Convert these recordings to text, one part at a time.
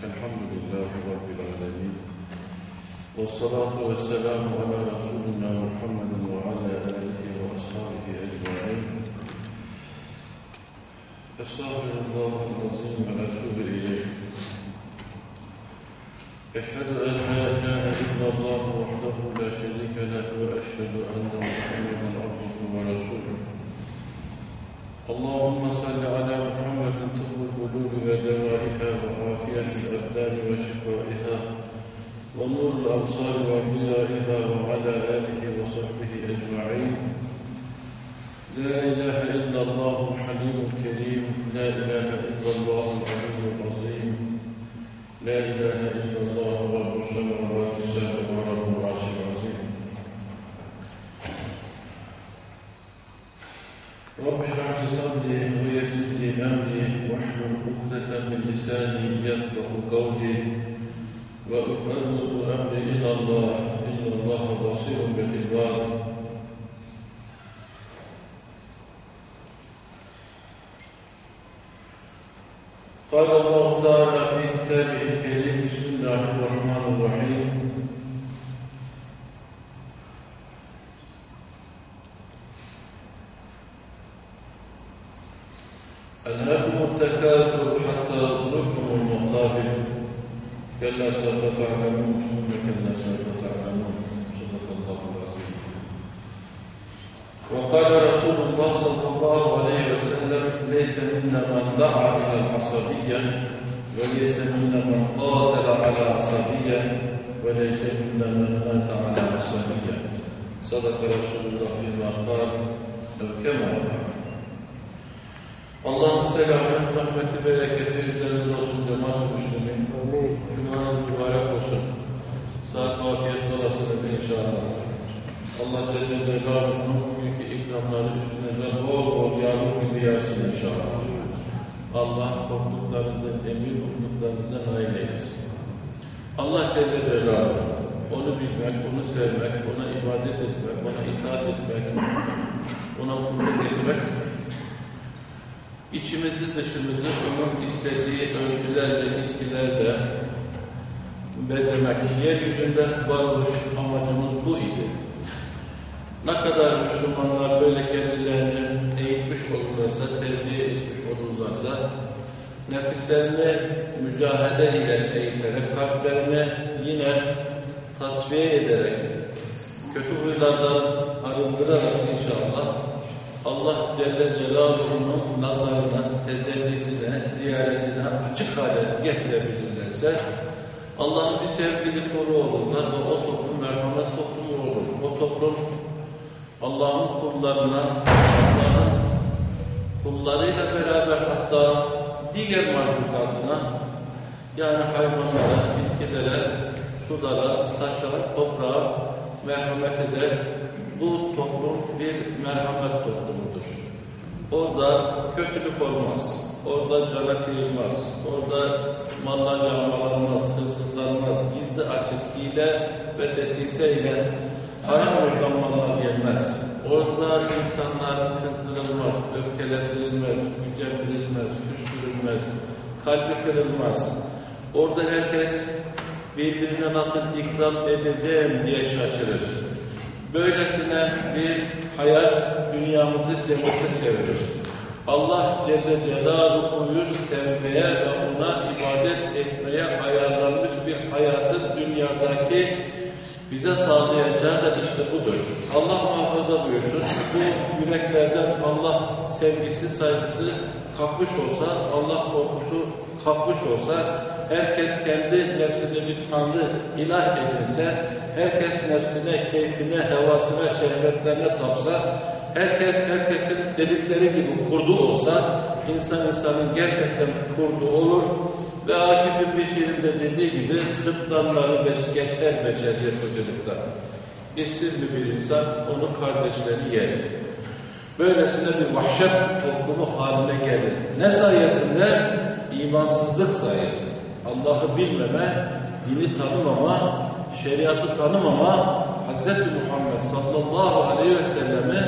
الحمد لله رب العالمين والصلاة والسلام على رسولنا محمد وعلى آله وأصحابه أجمعين. أستغفر الله العظيم وأتوب إليه. أشهد أن لا إله إلا الله وحده لا شريك له وأشهد أن محمدا عبده ورسوله. اللهم صل على محمد أمور الأبصار ألهاكم التكاثر حتى زرتم المقابر. كلا سوف تعلمون ثم كلا سوف تعلمون. صدق الله العظيم. وقال رسول الله صلى الله عليه وسلم ليس منا من دعا إلى العصبية وليس منا من قاتل على عصبية وليس منا من مات على عصبية. صدق رسول الله فيما قال. كما قال selamı, rahmeti, bereketi üzerinize olsun cemaat-ı Müslümin. Cumanız mübarek olsun. Saat vakiyet olasınız inşallah. Allah Celle Celaluhu'nun bugünkü ikramları üstünüze bol bol yağmur gibi yağsın inşallah. Allah topluluklarınızın emir umduklarınıza nail eylesin. Allah Celle Celaluhu onu bilmek, onu sevmek, ona ibadet etmek, ona itaat etmek, ona kulluk İçimizi dışımızı onun istediği ölçülerle, ilkilerle bezemek. Yeryüzünde varoluş amacımız bu idi. Ne kadar Müslümanlar böyle kendilerini eğitmiş olurlarsa, terbiye etmiş olurlarsa, nefislerini mücahede ile eğiterek, kalplerini yine tasfiye ederek, kötü huylardan Allah Celle Celaluhu'nun nazarına, tecellisine, ziyaretine açık hale getirebilirlerse Allah'ın bir sevgili kulu olurlar ve o toplum merhamet toplumu olur. O toplum Allah'ın kullarına, Allah'ın kullarıyla beraber hatta diğer mahlukatına yani hayvanlara, bitkilere, sulara, taşlara, toprağa merhamet eder bu toplum bir merhamet toplumudur. Orada kötülük olmaz. Orada cana kıyılmaz. Orada mallar yağmalanmaz, hırsızlanmaz. Gizli açık hile ve desiseyle haram oradan mallar gelmez. Orada insanlar kızdırılmaz, öfkelendirilmez, gücendirilmez, küstürülmez, kalbi kırılmaz. Orada herkes birbirine nasıl ikram edeceğim diye şaşırır. Böylesine bir hayat dünyamızı cennete çevirir. Allah Celle Celaluhu'yu sevmeye ve ona ibadet etmeye ayarlanmış bir hayatın dünyadaki bize sağlayacağı da işte budur. Allah muhafaza buyursun. Bu yüreklerden Allah sevgisi, saygısı kalkmış olsa, Allah korkusu kalkmış olsa, herkes kendi nefsini bir tanrı ilah edinse, herkes nefsine, keyfine, hevasına, şehvetlerine tapsa, herkes herkesin dedikleri gibi kurdu olsa, insan insanın gerçekten kurdu olur ve Akif bin Beşir'in de dediği gibi sırtlanları beş, geçer beşeriyet hocalıkta. İşsiz mi bir insan, onu kardeşleri yer. Böylesine bir vahşet toplumu haline gelir. Ne sayesinde? İmansızlık sayesinde. Allah'ı bilmeme, dini tanımama, şeriatı tanımama, Hz. Muhammed sallallahu aleyhi ve sellemi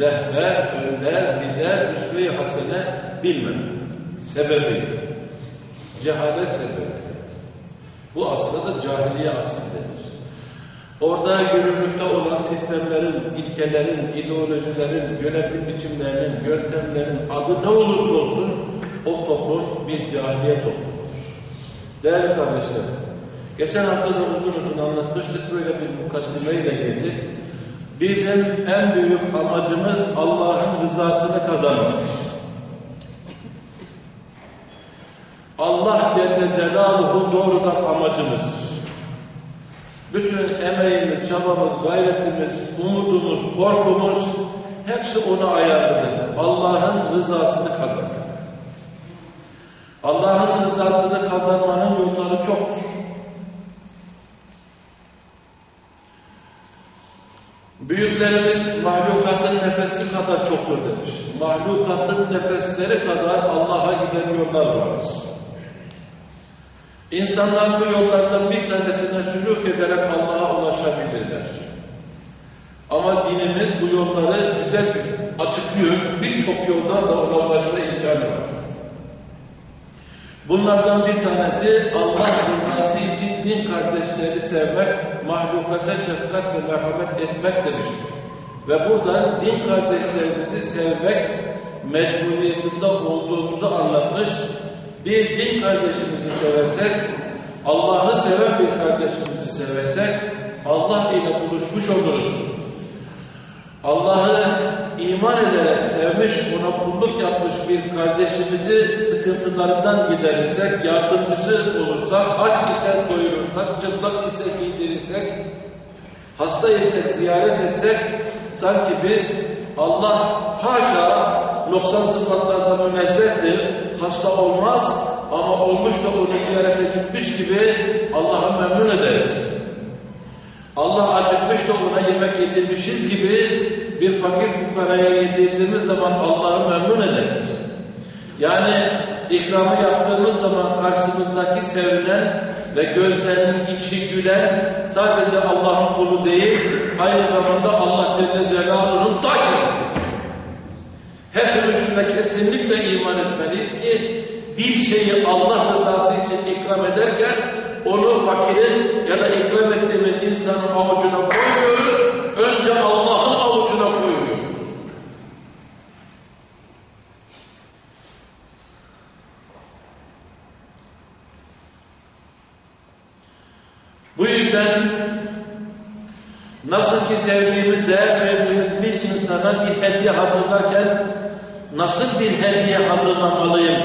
rehber, önder, lider, üsve-i hasene bilmeme. Sebebi, cehalet sebebi. Bu aslında da cahiliye denir. Orada yürürlükte olan sistemlerin, ilkelerin, ideolojilerin, yönetim biçimlerinin, yöntemlerin adı ne olursa olsun o toplum bir cahiliye toplumudur. Değerli kardeşlerim, geçen hafta da uzun uzun anlatmıştık, böyle bir mukaddimeyle geldik. Bizim en büyük amacımız Allah'ın rızasını kazanmaktır. Allah Celle Celaluhu doğrudan amacımızdır. Bütün emeğimiz, çabamız, gayretimiz, umudumuz, korkumuz hepsi ona ayarlıdır. Allah'ın rızasını kazanmak. Allah'ın rızasını kazanmanın yolları çoktur. Büyüklerimiz mahlukatın nefesi kadar çoktur demiş. Mahlukatın nefesleri kadar Allah'a giden yollar vardır. İnsanlar bu yollardan bir tanesine sülük ederek Allah'a ulaşabilirler. Ama dinimiz bu yolları güzel açıklıyor. Birçok yoldan da ona ulaşma imkanı var. Bunlardan bir tanesi Allah rızası din kardeşleri sevmek, mahlukata şefkat ve merhamet etmek demiştir. Ve burada din kardeşlerimizi sevmek mecburiyetinde olduğumuzu anlatmış. Bir din kardeşimizi seversek, Allah'ı seven bir kardeşimizi seversek, Allah ile buluşmuş oluruz. Allah'ı iman ederek sevmiş, ona kulluk yapmış bir kardeşimizi sıkıntılarından giderirsek, yardımcısı olursak, aç ise doyurursak, çıplak ise giydirirsek, hasta ise ziyaret etsek, sanki biz Allah haşa noksan sıfatlardan münezzehtir, hasta olmaz ama olmuş da onu ziyarete gitmiş gibi Allah'ı memnun ederiz. Allah acıkmış da ona yemek yedirmişiz gibi bir fakir fukaraya yedirdiğimiz zaman Allah'ı memnun ederiz. Yani ikramı yaptığımız zaman karşımızdaki sevilen ve gözlerinin içi gülen sadece Allah'ın kulu değil, aynı zamanda Allah Celle Celaluhu'nun da Hepimiz şuna kesinlikle iman etmeliyiz ki bir şeyi Allah rızası için ikram ederken onu fakirin ya da ikram ettiğimiz insanın avucuna koymuyoruz. Önce Allah'ın avucuna koyuyoruz. Bu yüzden nasıl ki sevdiğimiz, değer verdiğimiz bir insana bir hediye hazırlarken nasıl bir hediye hazırlamalıyım?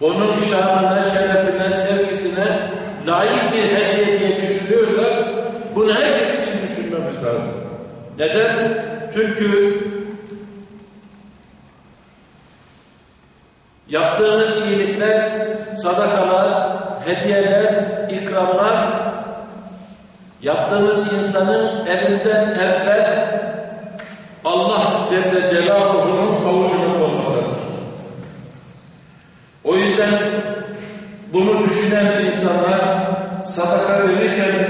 Onun şanına, şerefine, sevgisine layık bir hediye diye düşünüyorsak bunu herkes için düşünmemiz lazım. Neden? Çünkü yaptığımız iyilikler, sadakalar, hediyeler, ikramlar yaptığımız insanın elinden evvel Allah Celle Celaluhu'nun avucuna konmaktadır. O yüzden bunu düşünen insanlar sadaka verirken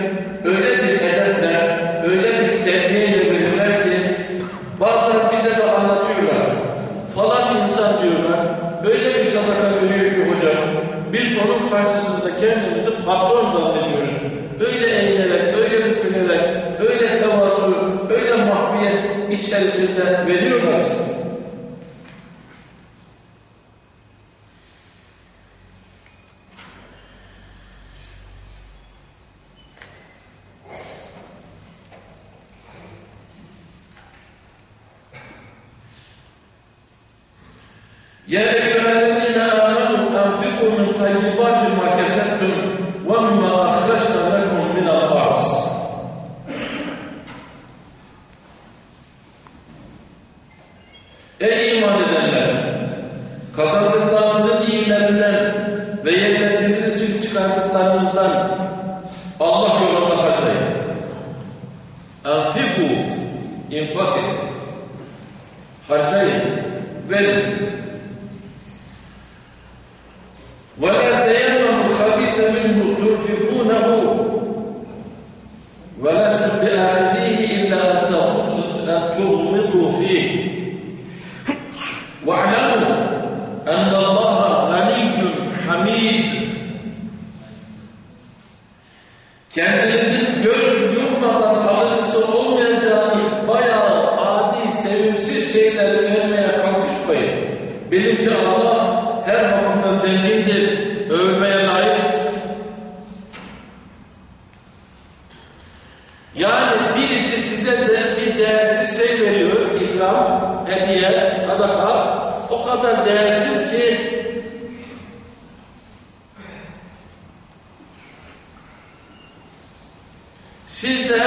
siz de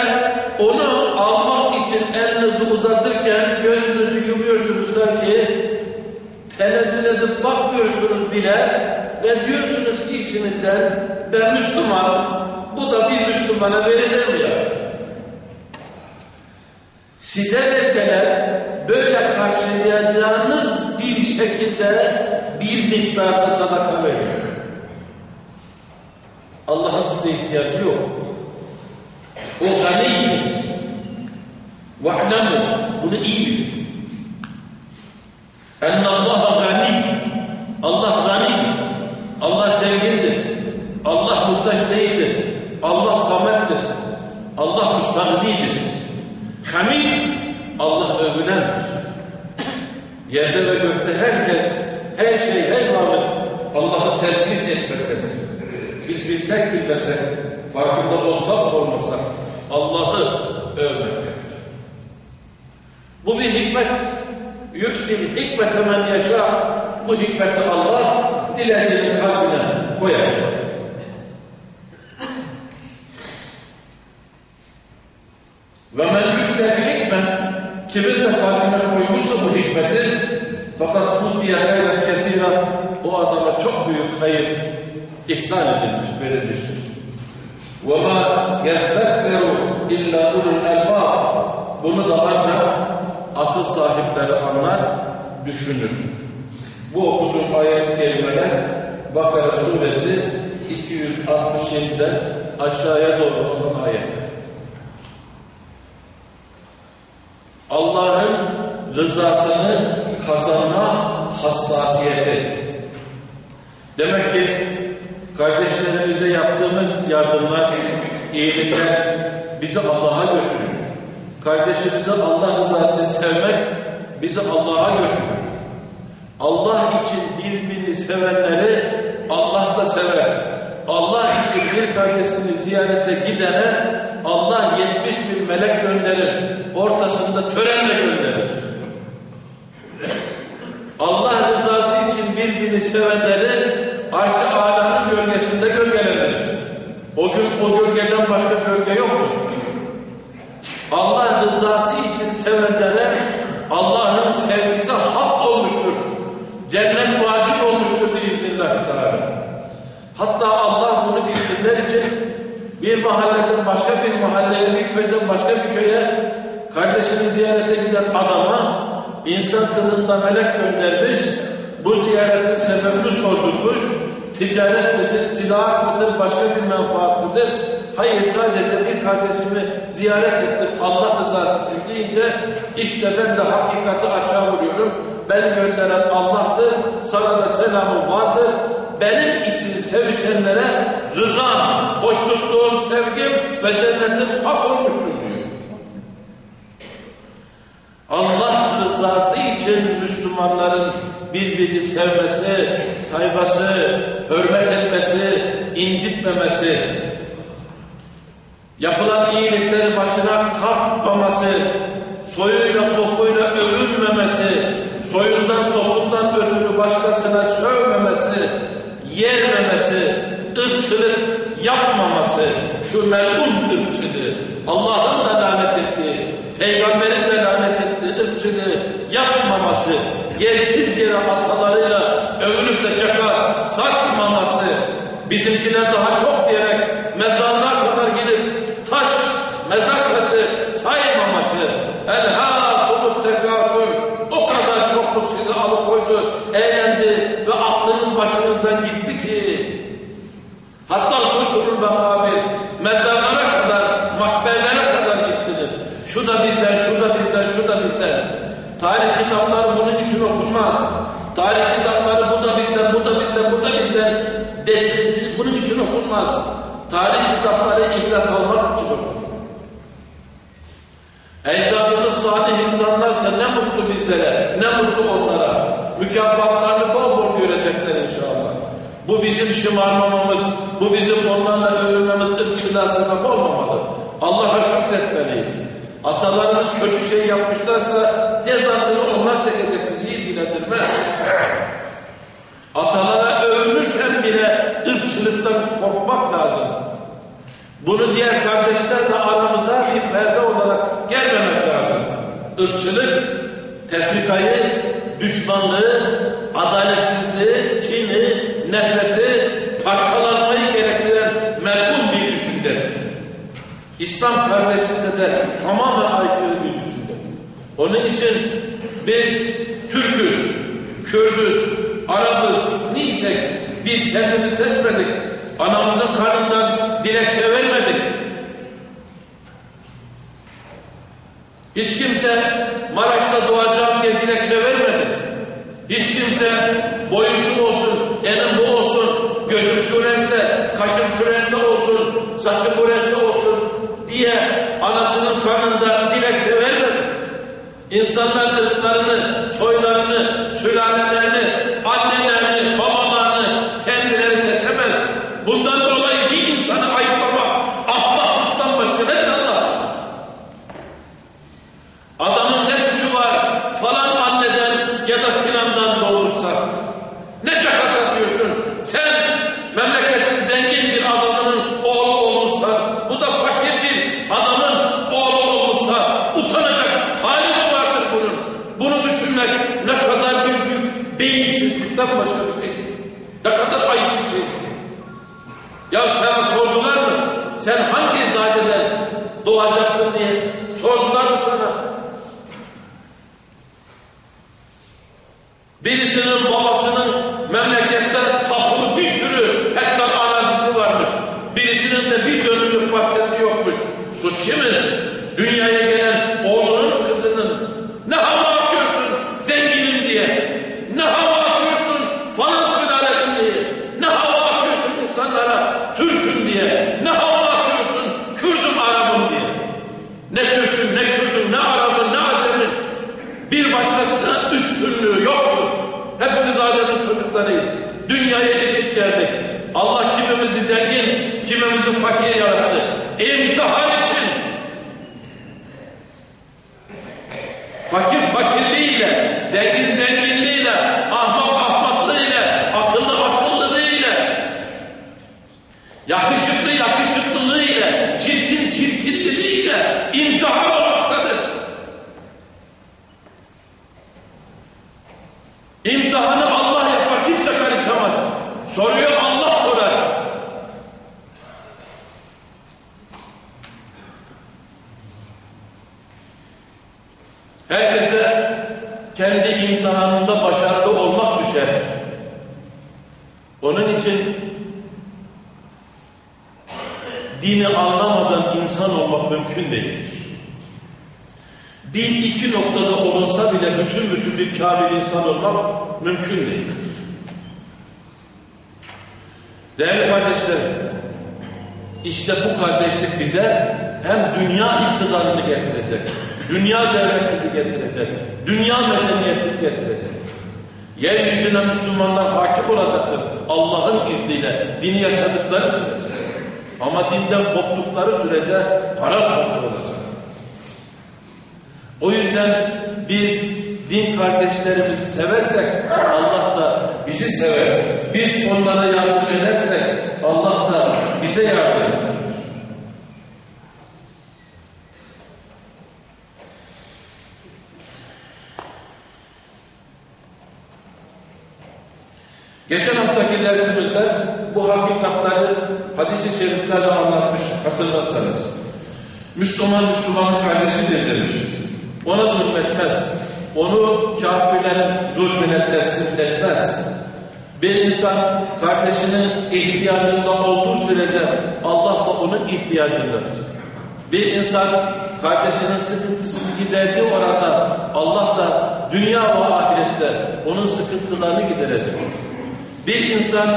onu almak için elinizi uzatırken gözünüzü yumuyorsunuz sanki tenezzül edip bakmıyorsunuz bile ve diyorsunuz ki içinizden ben Müslüman bu da bir Müslümana verilir ya? Size deseler böyle karşılayacağınız bir şekilde bir miktarda sadaka verin. Allah'ın size ihtiyacı yok. O ganiydir. Ve'lemu. Bunu iyi bilin. Ennallaha gani. Allah ganidir. Allah zengindir. Allah muhtaç değildir. Allah samettir. Allah müstahdidir. Hamid, Allah övünendir. Yerde ve gökte herkes, her şey, her varlık Allah'ı tezgin etmektedir. Biz bilsek bilmesek, farkında olsak olmasak, Allah'ı övmektedir. Bu bir hikmet. Yü'til hikmete men yaşa. Bu hikmeti Allah dilediğinin kalbine koyar. Ve men yü'tel hikme kimin de kalbine koymuşsa bu hikmeti fakat bu diye hayret ketira o adama çok büyük hayır ihsan edilmiş, verilmiştir. وَمَا يَذَّكَّرُ اِلَّا اُلُوا الْاَلْبَابِ Bunu da ancak akıl sahipleri anlar, düşünür. Bu okuduğum ayet-i kerimeler Bakara suresi 267'den aşağıya doğru olan ayetler. Allah'ın rızasını kazanma hassasiyeti. Demek ki kardeşlerimize yaptığımız yardımlar, iyilikler bizi Allah'a götürür. Kardeşimizi Allah rızası sevmek bizi Allah'a götürür. Allah için birbirini sevenleri Allah da sever. Allah için bir kardeşini ziyarete gidene Allah 70 bin melek gönderir. Ortasında törenle gönderir. Allah rızası için birbirini sevenleri arş-ı alanın gölgesinde gölgelenir. O gün o gölgeden başka gölge yoktur. Allah rızası için sevenlere Allah'ın sevgisi hak olmuştur. Cennet vacip olmuştur biiznillahü teala. Hatta Allah bunu bilsinler için bir mahalleden başka bir mahalleye, bir köyden başka bir köye kardeşini ziyarete giden adama insan kılığında melek göndermiş, bu ziyaretin sebebini sordurmuş, ticaret midir, silah mıdır, başka bir menfaat mıdır? Hayır sadece bir kardeşimi ziyaret ettim Allah rızası için deyince işte ben de hakikati açığa vuruyorum. Beni gönderen Allah'tır, sana da selamım vardır. Benim için sevişenlere rızam, hoşnutluğum, sevgim ve cennetim hak olmuştur diyor. Allah rızası için Müslümanların birbirini sevmesi, sayması, hürmet etmesi, incitmemesi, yapılan iyilikleri başına kalkmaması, soyuyla sopuyla övünmemesi, soyundan sopundan ötürü başkasına sövmemesi, yermemesi, ırkçılık yapmaması, şu melun ırkçılığı, Allah'ın da lanet ettiği, Peygamberin de lanet ettiği ırkçılığı yapmaması, yersiz yere atalarıyla övünüp de caka satmaması, bizimkiler daha çok diyerek mezarına kadar gidip taş, mezar taşı saymaması, elhâkumut tekâfür, o kadar çokluk sizi alıkoydu, eğlendi ve aklınız başınızdan gitti ki, hatta Zülkülül Bekabil, mezarlara kadar, makberlere kadar gittiniz. Şu da bizden, şu da bizden, şu da bizden. Tarih kitapları bunun için okunmaz. Tarih kitapları bu da bizden, bu da bizden, bu da bizden desin. Bunun için okunmaz. Tarih kitapları ibret almak için. Ecdadımız salih insanlarsa ne mutlu bizlere, ne mutlu onlara. Mükafatlarını bol bol görecekler inşallah. Bu bizim şımarmamamız, bu bizim onlarla övünmemiz ırkçılığa sebep olmamalı. Allah'a şükretmeliyiz. Atalarımız kötü şey yapmışlarsa cezasını onlar çekecek bizi ilgilendirmez. Atalara övünürken bile ırkçılıktan korkmak lazım. Bunu diğer kardeşlerle aramıza bir perde olarak gelmemek lazım. Irkçılık, tefrikayı, düşmanlığı, adaletsizliği, kini, nefreti, parçalanmayı gerektiren melun bir düşüncedir. İslam kardeşliğinde de tamamen aykırı bir düşüncedir. Onun için biz Türk'üz, Kürdüz, Arap'ız, neysek biz kendimizi seçmedik. Anamızın karnından dilekçe vermedik. Hiç kimse Maraş'ta doğacağım diye dilekçe vermedi. Hiç kimse boyun şu olsun, elim bu olsun, gözüm şu renkte, kaşım şu renkte olsun, saçım bu renkte olsun diye anasının karnında dilekçe vermedi. İnsanlar ırklarını, soylarını, sülalelerini, Onun için dini anlamadan insan olmak mümkün değil. Bir iki noktada olunsa bile bütün bütün bir kamil insan olmak mümkün değil. Değerli kardeşlerim, işte bu kardeşlik bize hem dünya iktidarını getirecek, dünya devletini getirecek, dünya medeniyetini getirecek. Yeryüzüne Müslümanlar hakim olacaktır Allah'ın izniyle dini yaşadıkları sürece. Ama dinden koptukları sürece para kontrol olacak. O yüzden biz din kardeşlerimizi seversek Allah da bizi sever. Biz onlara yardım edersek Allah da bize yardım eder. Geçen haftaki dersimizde bu hakikatleri hadis-i şeriflerle anlatmış hatırlarsanız. Müslüman Müslümanın kardeşidir demiş. Ona zulmetmez. Onu kafirlerin zulmüne teslim etmez. Bir insan kardeşinin ihtiyacında olduğu sürece Allah da onun ihtiyacındadır. Bir insan kardeşinin sıkıntısını giderdiği orada Allah da dünya ve ahirette onun sıkıntılarını giderecek. Bir insan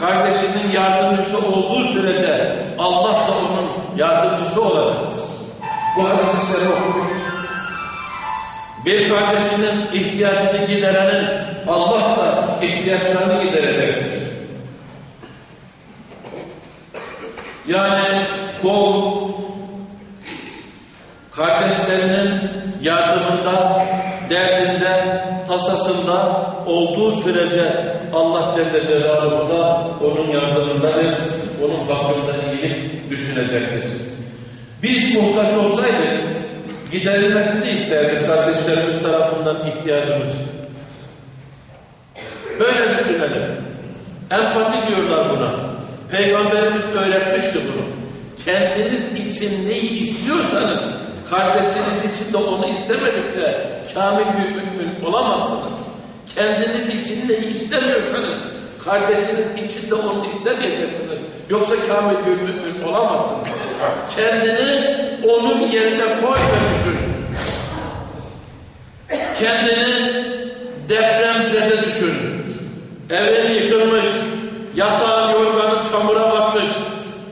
kardeşinin yardımcısı olduğu sürece Allah da onun yardımcısı olacaktır. Bu hadisi sen okumuş. Bir kardeşinin ihtiyacını giderenin Allah da ihtiyaçlarını giderecektir. Yani kul kardeşlerinin yardımında, derdinde, tasasında olduğu sürece Allah Celle Celaluhu da onun yardımındadır, onun hakkında iyilik düşünecektir. Biz muhtaç olsaydık giderilmesini isterdik kardeşlerimiz tarafından ihtiyacımız. Böyle düşünelim. Empati diyorlar buna. Peygamberimiz öğretmişti bunu. Kendiniz için neyi istiyorsanız kardeşiniz için de onu istemedikçe kamil bir mümin olamazsınız. Kendiniz için neyi istemiyorsanız kardeşiniz için de onu istemeyeceksiniz. Yoksa kamil bir mümin olamazsınız. Kendini onun yerine koy ve düşün. Kendini depremzede düşün. Evin yıkılmış, yatağın yorganın çamura batmış,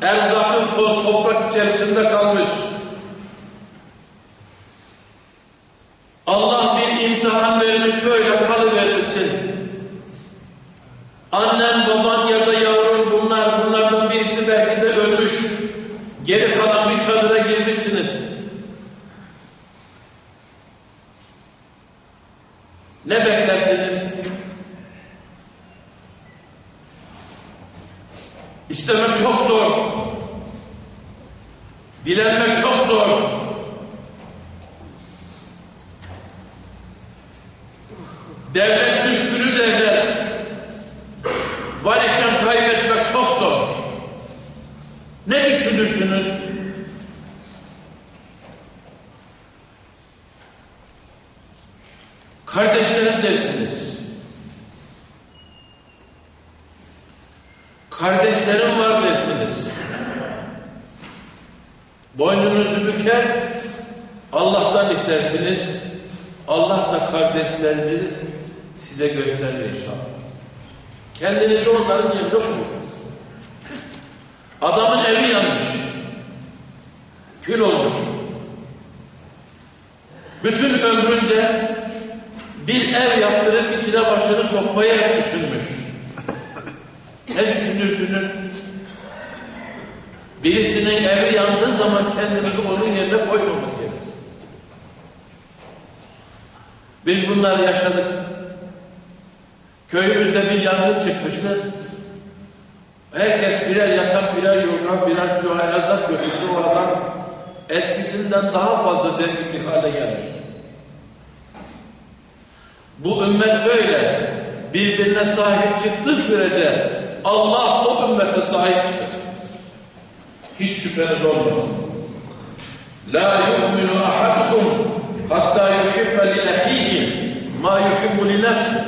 erzakın toz toprak içerisinde kalmış. Allah bir imtihan vermiş böyle kalıvermişsin. Annen, baban ya da yavrun bunlar, bunlardan birisi belki de ölmüş. Geri kalan bir çadıra girmişsiniz. Ne beklersiniz? İstemek çok zor. Dilenmek çok zor. Devlet düşkünü devlet. Var iken kaybetmek çok zor. Ne düşünürsünüz? Kardeşlerim dersiniz. Kardeşlerim var dersiniz. Boynunuzu büker, Allah'tan istersiniz. Allah da kardeşlerinizi size gösterir inşallah. Kendinizi onların yerine koyunuz. Adamın evi yanmış. Kül olmuş. Bütün ömrünce bir ev yaptırıp içine başını sokmaya hep düşünmüş. Ne düşünürsünüz? Birisinin evi yandığı zaman kendinizi onun yerine koymamız Biz bunları yaşadık. Köyümüzde bir yangın çıkmıştı. Herkes birer yatak, birer yorgan, birer çuha erzak götürdü. O adam eskisinden daha fazla zengin bir hale gelmişti. Bu ümmet böyle birbirine sahip çıktığı sürece Allah o ümmete sahip çıkacak. Hiç şüpheniz olmasın. La yu'minu ahadukum hatta yuhibbe li ma yuhibbu li nefsi.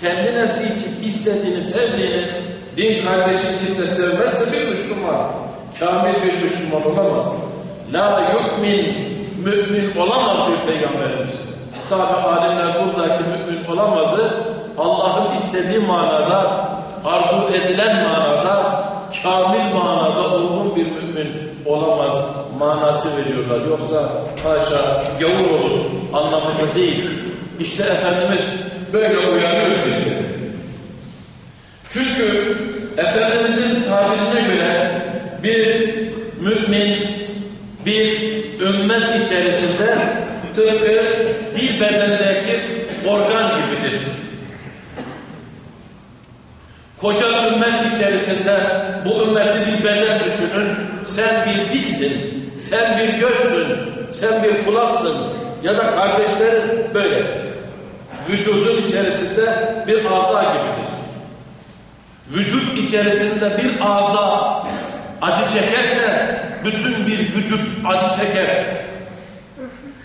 Kendi nefsi için istediğini, sevdiğini din kardeşi için de sevmezse bir Müslüman, kamil bir Müslüman olamaz. La yu'min, mümin olamaz diyor Peygamberimiz. Tabi alimler buradaki mümin olamazı Allah'ın istediği manada, arzu edilen manada, kamil manada olgun bir mümin olamaz manası veriyorlar. Yoksa haşa gavur olur anlamında değil. İşte Efendimiz böyle uyarıyor bizi. Çünkü Efendimizin tabirine göre bir mümin bir ümmet içerisinde tıpkı bir bedendeki organ gibidir. Koca ümmet içerisinde bu ümmeti bir beden düşünün. Sen bir dişsin, sen bir gözsün, sen bir kulaksın ya da kardeşlerin böyledir. Vücudun içerisinde bir aza gibidir. Vücut içerisinde bir aza acı çekerse bütün bir vücut acı çeker.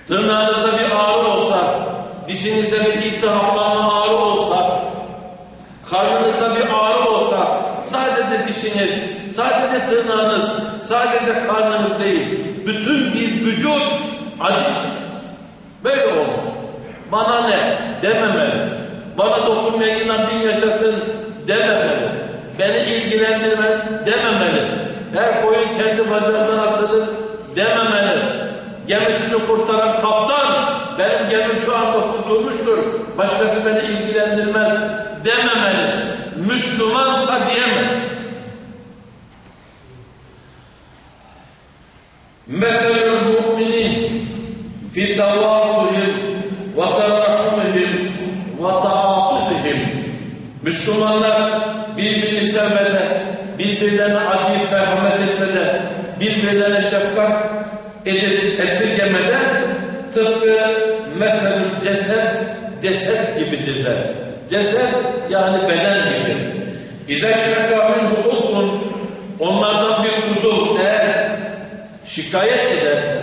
Tırnağınızda bir ağrı olsa, dişinizde bir iltihaplanma ağrı olsa, karnınızda bir ağrı olsa, sadece dişiniz, sadece tırnağınız, sadece karnınız değil, bütün bir vücut acı çeker. Böyle olmalı. Bana ne dememeli. Bana dokunmayan bin yaşasın dememeli. Beni ilgilendirme dememeli. Her koyun kendi bacağından asılır dememeli. Gemisini kurtaran kaptan benim gemim şu anda kurtulmuştur. Başkası beni ilgilendirmez dememeli. Müslümansa diyemez. Müslümanlar birbirini sevmede, birbirlerine acıyıp merhamet etmede, birbirlerine şefkat edip esirgemede tıpkı meselül ceset, ceset gibidirler. Ceset yani beden gibi. İze şekâmin hukukun onlardan bir uzuv eğer şikayet ederse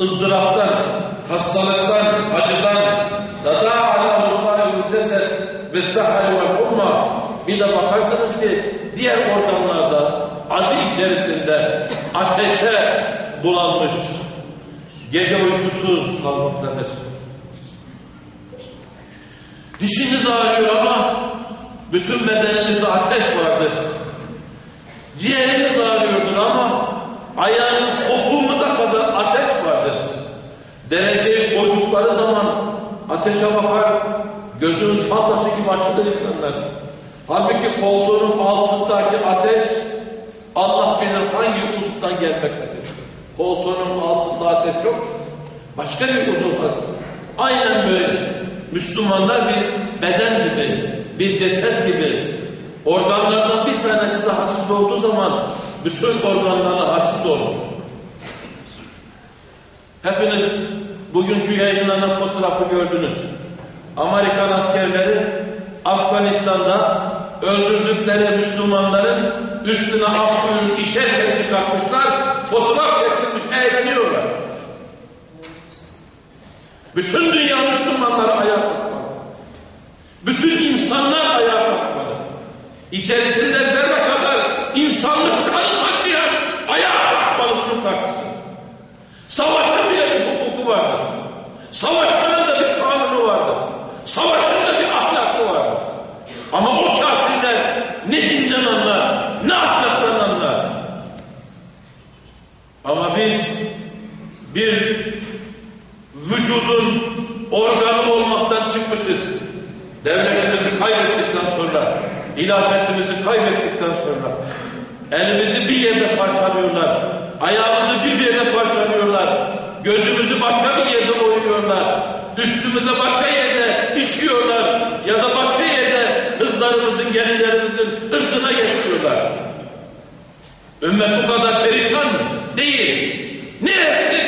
ızdıraptan, hastalıktan, acıdan ala musahibul ceset ve sahari ve humma bir de bakarsınız ki diğer organlarda acı içerisinde ateşe bulanmış gece uykusuz kalmaktadır. Dişiniz ağrıyor ama bütün bedeninizde ateş vardır. Ciğeriniz ağrıyordur ama ayağınız topuğunuza kadar ateş vardır. Dereceyi koydukları zaman ateşe bakar, gözünün fantası gibi açılır insanlar. Halbuki koltuğunun altındaki ateş Allah bilir hangi uzuktan gelmektedir. Koltuğunun altında ateş yok. Başka bir uzun var. Aynen böyle. Müslümanlar bir beden gibi, bir ceset gibi. Organlardan bir tanesi de hassiz olduğu zaman bütün organları hassiz olur. Hepiniz bugünkü yayınlanan fotoğrafı gördünüz. Amerikan askerleri Afganistan'da öldürdükleri Müslümanların üstüne Afgan'ın işerken çıkartmışlar, fotoğraf çektirmiş, eğleniyorlar. Bütün dünya Müslümanları ayağa kalkmalı. Bütün insanlar ayağa kalkmalı. İçerisinde zerre kadar insanlık kanı taşıyan ayağa kalkmalı bunun karşısında. Savaşın bile bir hukuku vardır. Savaşmanın da bir kanunu vardır. Savaşın da bir ahlakı vardır. Ama o kafirler ne dinden anlar, ne ahlaktan anlar. Ama biz bir vücudun organı olmaktan çıkmışız. Devletimizi kaybettikten sonra, ilafetimizi kaybettikten sonra, elimizi bir yerde parçalıyorlar, ayağımızı bir yerde parçalıyorlar, gözümüzü başka bir yerde oynuyorlar, üstümüze başka yerde işiyorlar ya da başka yerde kızlarımızın, gelinlerimizin ırzına geçiyorlar. Ümmet bu kadar perişan mı? Değil. Ne eksik?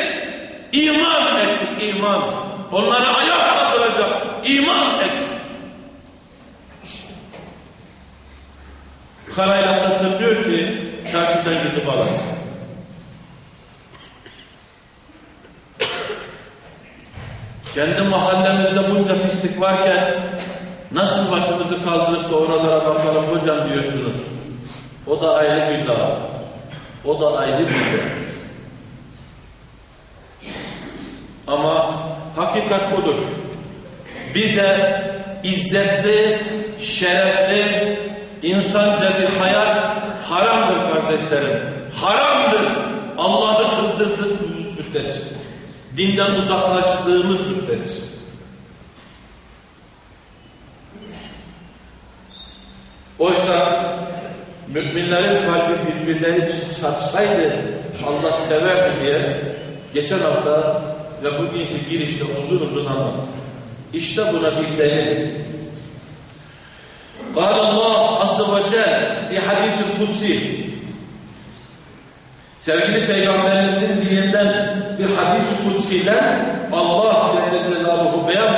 İman eksik, iman. Onları ayağa kaldıracak. İman eksik. Karayla satır diyor ki çarşıdan gidip alasın. Kendi mahallemizde bunca pislik varken nasıl başımızı kaldırıp da oralara bakalım hocam diyorsunuz. O da ayrı bir dağ. O da ayrı bir dağ. Ama hakikat budur. Bize izzetli, şerefli, insanca bir hayat haramdır kardeşlerim. Haramdır. Allah'ı kızdırdığımız müddetçe. Dinden uzaklaştığımız müddetçe. Oysa müminlerin kalbi birbirleri çarpsaydı Allah severdi diye geçen hafta ve bugünkü girişte uzun uzun anlattı. İşte buna bir delil. قال الله Azze ve Celle bir hadis-i kutsi. Sevgili peygamberimizin dilinden bir hadis-i kutsiden Allah Celle Celaluhu beyan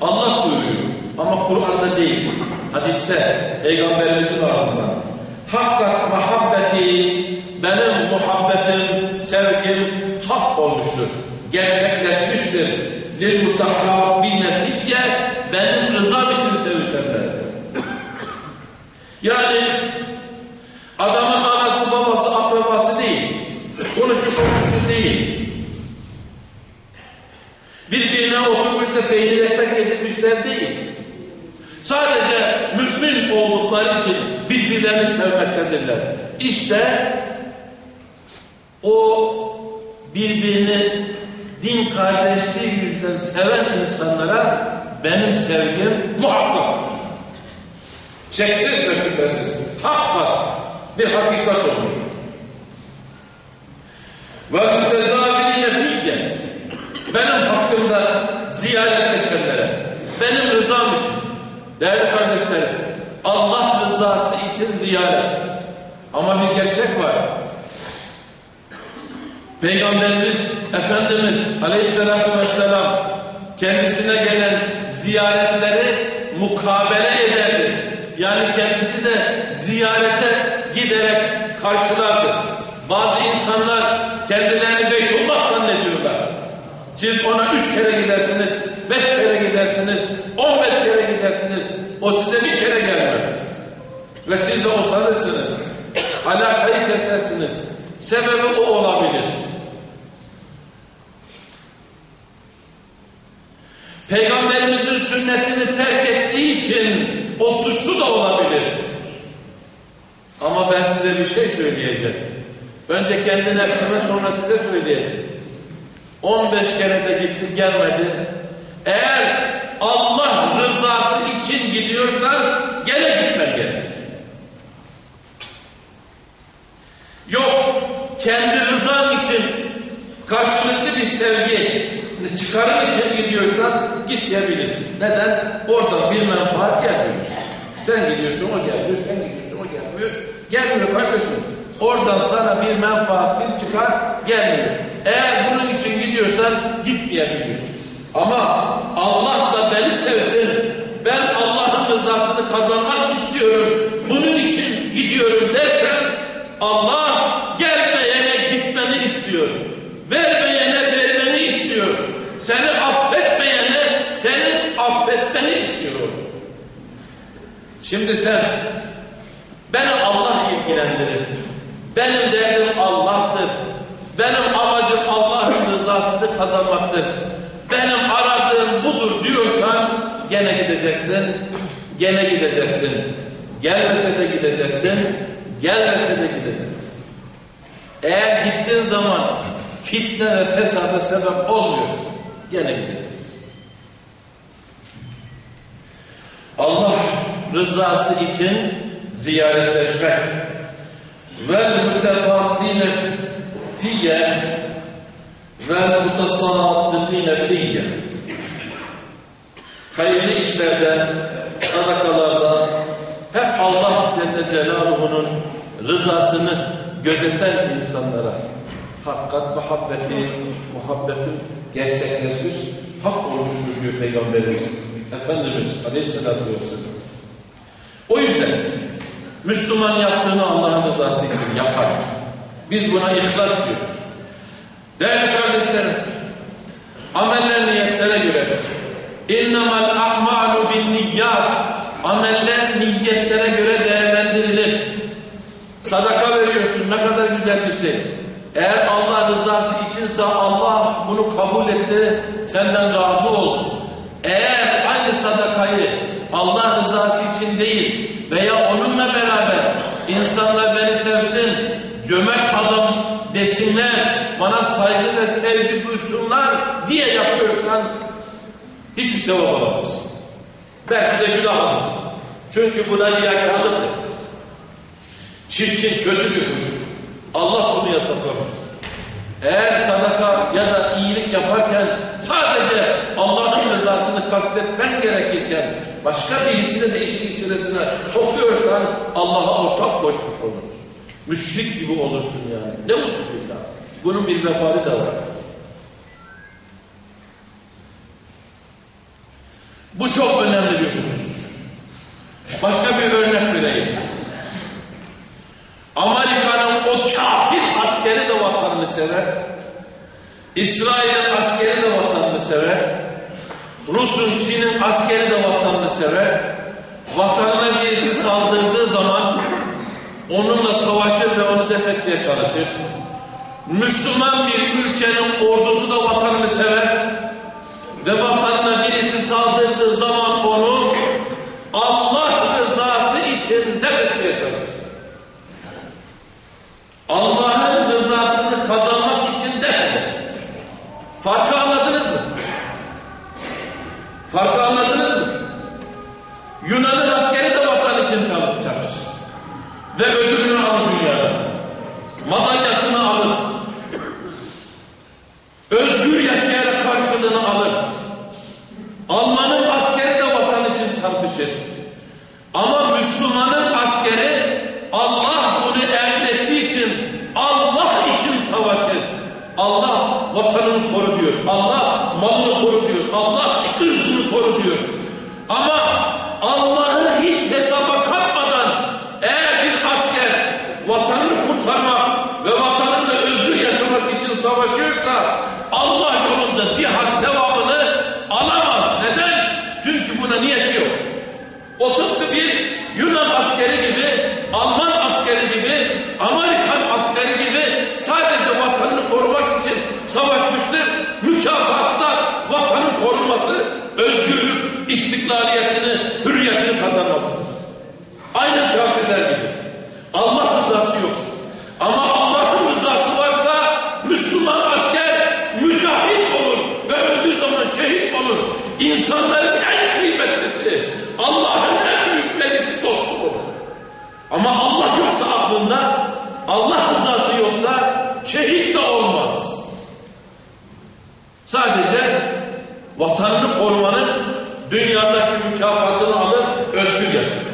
Allah buyuruyor. Ama Kur'an'da değil hadiste peygamberimizin ağzından hakkat muhabbeti benim muhabbetim sevgim hak olmuştur gerçekleşmiştir. Lil mutahabbine diye benim rızam için sevişenler. Yani adamın anası, babası, akrabası değil. Konuşu komşusu değil. Birbirine oturmuş da peynir ekmek yedirmişler değil. Sadece mümin oldukları için birbirlerini sevmektedirler. İşte o birbirini din kardeşliği yüzünden seven insanlara benim sevgim muhabbattır. Şeksiz ve şüphesiz. Hakkat. Bir hakikat olmuş. Ve mütezabili netice. Benim hakkımda ziyaretleşenlere, benim rızam için, değerli kardeşlerim, Allah rızası için ziyaret. Ama bir gerçek var. Peygamberimiz Efendimiz Aleyhisselatü Vesselam kendisine gelen ziyaretleri mukabele ederdi. Yani kendisi de ziyarete giderek karşılardı. Bazı insanlar kendilerini Beytullah zannediyorlar. Siz ona üç kere gidersiniz, beş kere gidersiniz, on beş kere gidersiniz. O size bir kere gelmez. Ve siz de o sanırsınız. Alakayı kesersiniz. Sebebi o olabilir. Peygamberimizin sünnetini terk ettiği için o suçlu da olabilir. Ama ben size bir şey söyleyeceğim. Önce kendi nefsime sonra size söyleyeceğim. 15 kere de gitti gelmedi. Eğer Allah rızası için gidiyorsan gene gitmen gerek. Yok kendi rızan için karşılıklı bir sevgi çıkarım için gidiyorsan gitmeyebilirsin. Neden? Oradan bir menfaat gelmiyor. Sen gidiyorsun o gelmiyor, sen gidiyorsun o gelmiyor. Gelmiyor kardeşim. Oradan sana bir menfaat, bir çıkar gelmiyor. Eğer bunun için gidiyorsan gitmeyebilirsin. Ama Allah da beni sevsin. Ben Allah'ın rızasını kazanmak istiyorum. Bunun için gidiyorum dersen Allah Şimdi sen beni Allah ilgilendirir. Benim derdim Allah'tır. Benim amacım Allah'ın rızasını kazanmaktır. Benim aradığım budur diyorsan gene gideceksin. Gene gideceksin. Gelmese de gideceksin. Gelmese de gideceksin. Eğer gittiğin zaman fitne ve fesada sebep olmuyorsa gene gideceksin. Allah rızası için ziyaretleşmek ve mütevaddine fiyye ve mutasaladdine fiyye hayırlı işlerden, sadakalarda hep Allah Celle Celaluhu'nun rızasını gözeten insanlara hakkat muhabbeti, muhabbetin gerçekleşmiş, hak olmuştur diyor Peygamberimiz. Efendimiz Aleyhisselatü Vesselam. O yüzden Müslüman yaptığını Allah'ın rızası için yapar. Biz buna ihlas diyoruz. Değerli kardeşlerim, ameller niyetlere göredir. İnnemel a'malu bin niyyat. Ameller niyetlere göre değerlendirilir. Sadaka veriyorsun ne kadar güzel bir şey. Eğer Allah rızası içinse Allah bunu kabul etti, senden razı oldu. Eğer aynı sadakayı Allah rızası için değil veya onunla beraber insanlar beni sevsin, cömert adam desinler, bana saygı ve sevgi duysunlar diye yapıyorsan hiçbir sevap alamazsın. Belki de günah alırsın. Çünkü buna riyakarlık denir. Çirkin, kötü bir huydur. Allah bunu yasaklamış. Eğer sadaka ya da iyilik yaparken sadece Allah'ın rızasını kastetmen gerekirken başka birisini de işin içerisine sokuyorsan Allah'a ortak koşmuş olursun. Müşrik gibi olursun yani. Ne billah. Bunun bir vebali de var. Bu çok önemli bir husus. Başka bir örnek vereyim. Amerika'nın o kafir askeri de vatanını sever. İsrail'in askeri de vatanını sever. Rus'un, Çin'in askeri de vatanını sever. Vatanına birisi saldırdığı zaman onunla savaşır ve onu def etmeye çalışır. Müslüman bir ülkenin ordusu da vatanını sever ve vatanına birisi saldırdığı zaman Farkı anladınız mı? Yunan'ın askeri de vatan için çalışır. Ve ödülünü alır dünyada. Madalyasını alır. Özgür yaşayarak karşılığını alır. Almanın askeri de vatan için çarpışır. Ama Müslümanın askeri Allah bunu emrettiği için Allah için savaşır. Allah vatanını koru diyor. Allah malını koru diyor. Allah ırzını koru diyor. Ama Allah'ı hiç hesaba katmadan eğer bir asker vatanını kurtarmak ve vatanında özgür yaşamak için savaşıyorsa Allah yolunda cihat sevabını alamaz. Neden? Çünkü buna niyet yok. O tıpkı bir Yunan askeri gibi, Alman askeri gibi, Amerikan askeri gibi sadece vatanını korumak için savaşmıştır. Mükafatı da vatanın korunması, özgürlük, istiklaliyetini, hürriyetini kazanmasıdır. Aynı kafirler gibi. Allah rızası yoksa. Ama Allah'ın rızası varsa Müslüman asker mücahit olur ve öldüğü zaman şehit olur. İnsanların en kıymetlisi, Allah'ın en büyük melisi dostu olur. Ama Allah yoksa aklında, Allah rızası yoksa şehit de olmaz. Sadece vatanını korumanın dünyadaki mükafatını alır, özgür yaşar.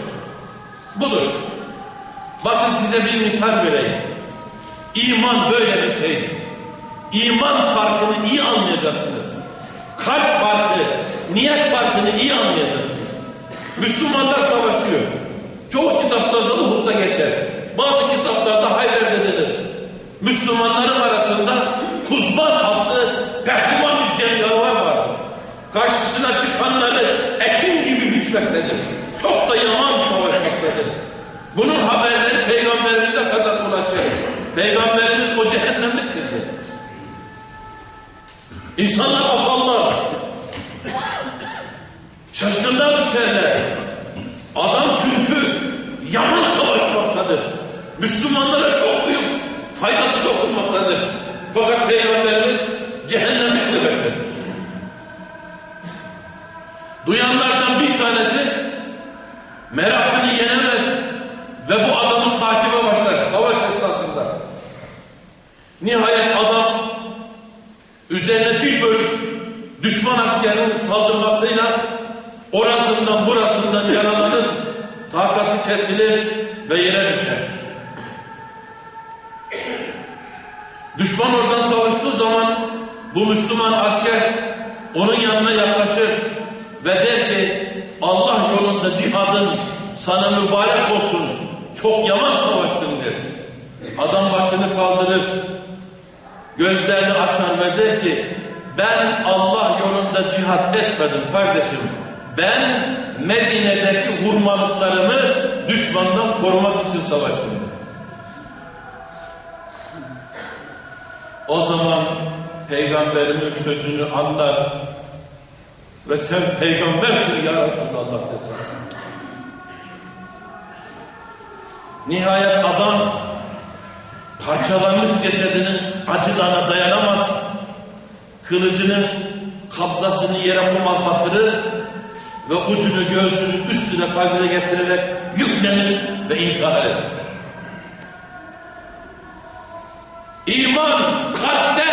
Budur. Bakın size bir misal vereyim. İman böyle bir şeydir. İman farkını iyi anlayacaksınız. Kalp farkı, niyet farkını iyi anlayacaksınız. Müslümanlar savaşıyor. Çoğu kitaplarda Uhud'da geçer. Bazı kitaplarda Hayber'de denir. Müslümanların arasında Kuzman adlı pehlivan bir cengavar vardır. Karşısına çıkanları ekin gibi biçmektedir. Çok da yaman savaşmaktadır. Bunun ulaşır. Peygamberimiz o cehennemliktir dedi. İnsanlar afallar. Şaşkından düşerler. Adam çünkü yaman savaşmaktadır. Müslümanlara çok büyük faydası dokunmaktadır. Fakat Peygamberimiz cehennemlik demektedir. Duyanlardan bir tanesi merakını yenemez ve bu adamı Nihayet adam üzerine bir bölük düşman askerinin saldırmasıyla orasından burasından yaralanır, takatı kesilir ve yere düşer. Düşman oradan savaştığı zaman bu Müslüman asker onun yanına yaklaşır ve der ki Allah yolunda cihadın sana mübarek olsun. Çok yaman savaştın der. Adam başını kaldırır. Gözlerini açar ve der ki ben Allah yolunda cihat etmedim kardeşim. Ben Medine'deki hurmalıklarımı düşmandan korumak için savaştım. O zaman peygamberimin sözünü anlar ve sen peygambersin ya Resulallah desin. Nihayet adam parçalanmış cesedinin acılarına dayanamaz. Kılıcını, kabzasını yere kumal batırır ve ucunu göğsünün üstüne kalbine getirerek yüklenir ve intihar eder. İman kalpte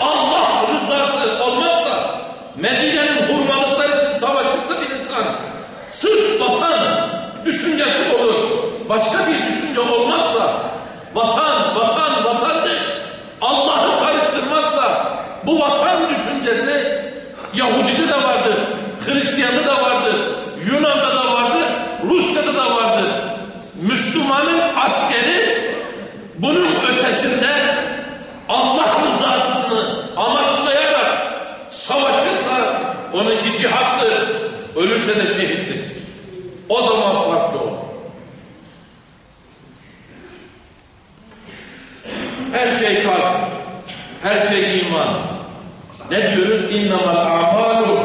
Allah rızası olmazsa Medine'nin hurmalıkları için savaşırsa bir insan sırf vatan düşüncesi olur. Başka bir düşünce olmazsa vatan, vatandır. Allah'ı karıştırmazsa bu vatan düşüncesi Yahudide de vardır, Hristiyan'da da vardır, Yunan'da da vardır, Rusya'da da vardır. Müslümanın askeri bunun ötesinde Allah rızasını amaçlayarak savaşırsa onunki cihattır. Ölürse de şehittir. O zaman farklı olur. Her şey kalp, her şey iman. Ne diyoruz? İnnemal a'malu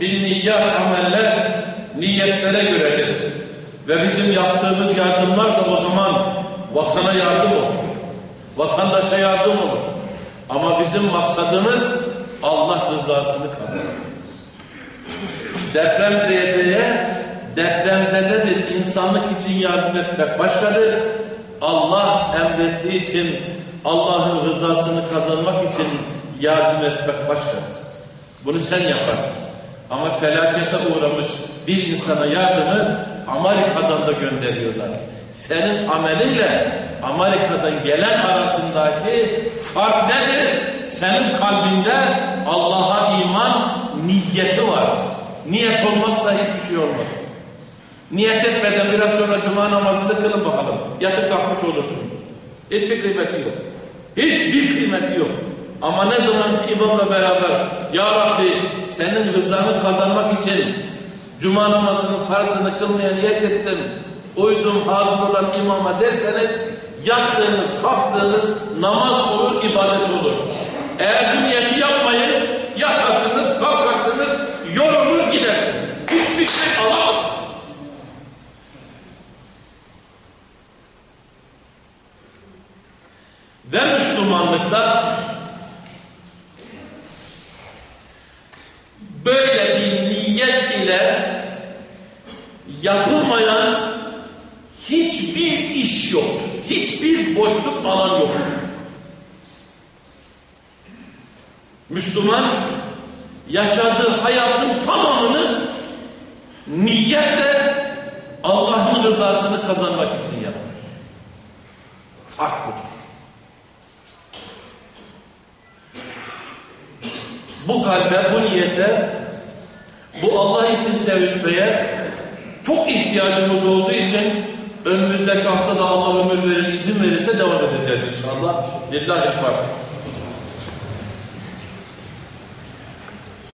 bin niyyat ameller niyetlere göredir. Ve bizim yaptığımız yardımlar da o zaman vatana yardım olur. Vatandaşa yardım olur. Ama bizim maksadımız Allah rızasını kazanmak. Depremzedeye depremzededir insanlık için yardım etmek başkadır. Allah emrettiği için Allah'ın rızasını kazanmak için yardım etmek başkadır. Bunu sen yaparsın. Ama felakete uğramış bir insana yardımı Amerika'dan da gönderiyorlar. Senin amelinle Amerika'dan gelen arasındaki fark nedir? Senin kalbinde Allah'a iman niyeti vardır. Niyet olmazsa hiçbir şey olmaz. Niyet etmeden biraz sonra cuma namazını kılın bakalım. Yatıp kalkmış olursunuz. Hiçbir kıymeti yok. Hiçbir kıymeti yok. Ama ne zaman imamla beraber Ya Rabbi senin rızanı kazanmak için cuma namazının farzını kılmaya niyet ettim. Uydum hazır olan imama derseniz yattığınız, kalktığınız namaz olur, ibadet olur. Eğer bu niyeti yapmayın, yatarsınız, kalkarsınız, yorulur gidersiniz. Hiçbir şey alamazsınız. Ve Müslümanlıkta böyle bir niyet ile yapılmayan hiçbir iş yok. Hiçbir boşluk alan yok. Müslüman yaşadığı hayatın tamamını niyetle Allah'ın rızasını kazanmak için yapar. Fark budur. Bu kalbe, bu niyete, bu Allah için sevişmeye çok ihtiyacımız olduğu için önümüzdeki haftada Allah ömür verir, izin verirse devam edeceğiz inşallah. Lillahi Fatiha.